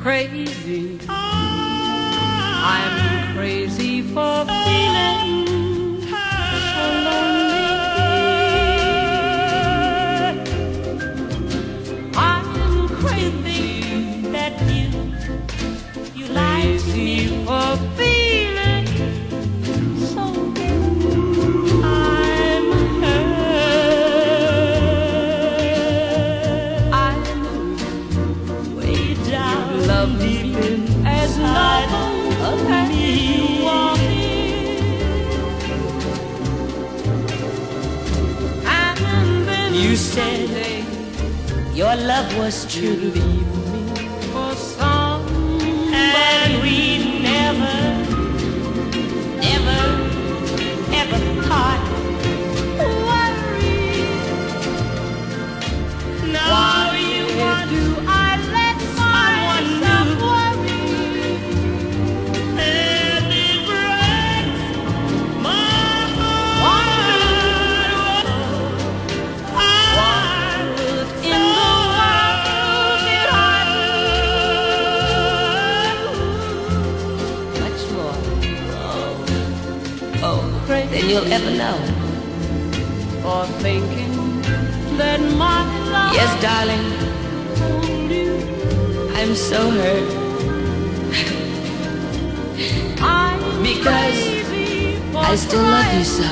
crazy. I'm crazy for deep inside of me. you And then You said your love was true, leave me for some and we never, never, ever part. worry. Now Why you want do you'll ever know. for thinking that my love Yes, darling, I'm so hurt. I'm Because I still love you so.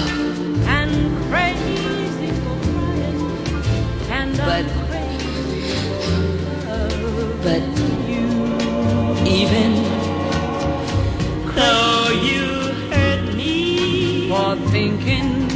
and crazy for crying and But- I'm crazy for love. But thinking.